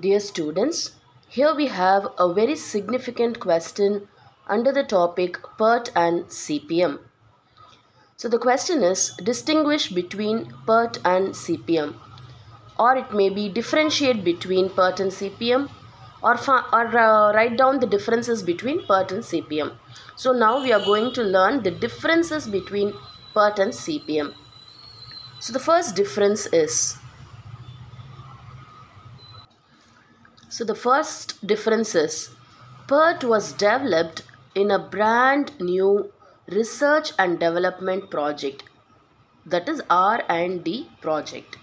Dear students, here we have a very significant question under the topic PERT and CPM. So the question is distinguish between PERT and CPM or it may be differentiate between PERT and CPM or, or uh, write down the differences between PERT and CPM. So now we are going to learn the differences between PERT and CPM. So the first difference is So the first difference is PERT was developed in a brand new research and development project. That is R&D project.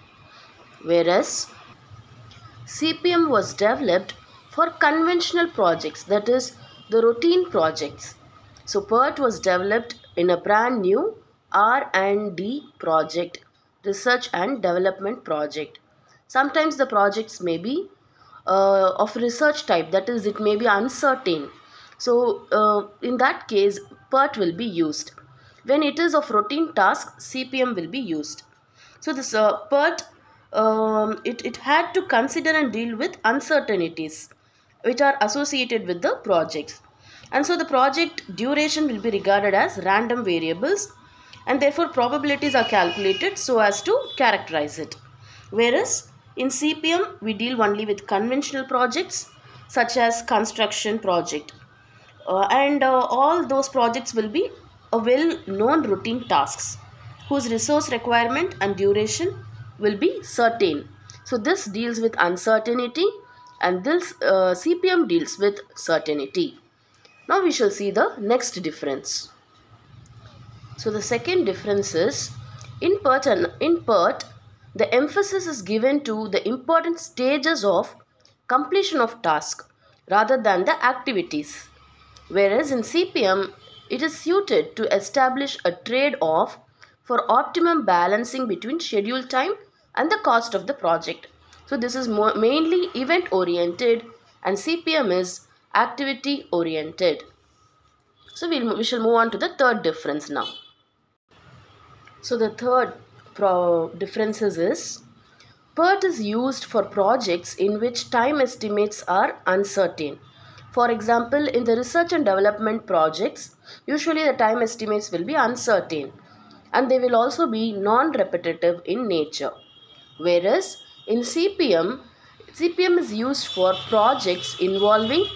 Whereas CPM was developed for conventional projects that is the routine projects. So PERT was developed in a brand new R&D project research and development project. Sometimes the projects may be uh, of research type that is it may be uncertain. So uh, in that case PERT will be used. When it is of routine task CPM will be used. So this uh, PERT um, it, it had to consider and deal with uncertainties which are associated with the projects. And so the project duration will be regarded as random variables and therefore probabilities are calculated so as to characterize it. Whereas in CPM, we deal only with conventional projects such as construction project. Uh, and uh, all those projects will be a well-known routine tasks whose resource requirement and duration will be certain. So this deals with uncertainty and this uh, CPM deals with certainty. Now we shall see the next difference. So the second difference is in PERT, and, in PERT the emphasis is given to the important stages of completion of task rather than the activities. Whereas in CPM, it is suited to establish a trade-off for optimum balancing between schedule time and the cost of the project. So this is more mainly event oriented and CPM is activity oriented. So we'll, we shall move on to the third difference now. So the third differences is PERT is used for projects in which time estimates are uncertain. For example, in the research and development projects, usually the time estimates will be uncertain and they will also be non-repetitive in nature. Whereas in CPM, CPM is used for projects involving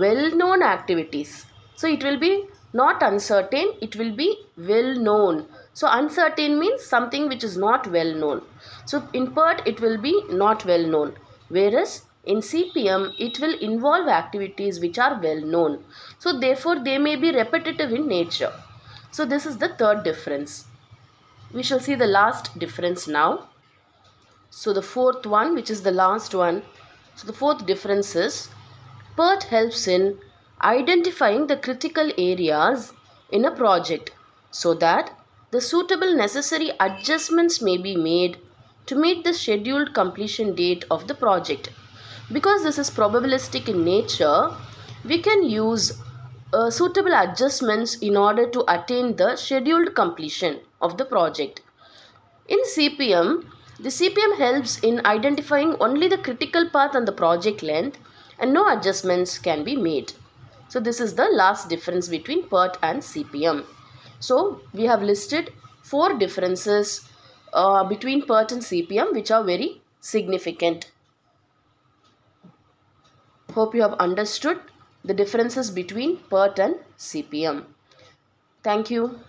well-known activities. So it will be not uncertain, it will be well-known. So uncertain means something which is not well known. So in PERT it will be not well known. Whereas in CPM it will involve activities which are well known. So therefore they may be repetitive in nature. So this is the third difference. We shall see the last difference now. So the fourth one which is the last one. So the fourth difference is PERT helps in identifying the critical areas in a project so that the suitable necessary adjustments may be made to meet the scheduled completion date of the project. Because this is probabilistic in nature, we can use uh, suitable adjustments in order to attain the scheduled completion of the project. In CPM, the CPM helps in identifying only the critical path and the project length and no adjustments can be made. So this is the last difference between PERT and CPM. So we have listed four differences uh, between PERT and CPM which are very significant. Hope you have understood the differences between PERT and CPM. Thank you.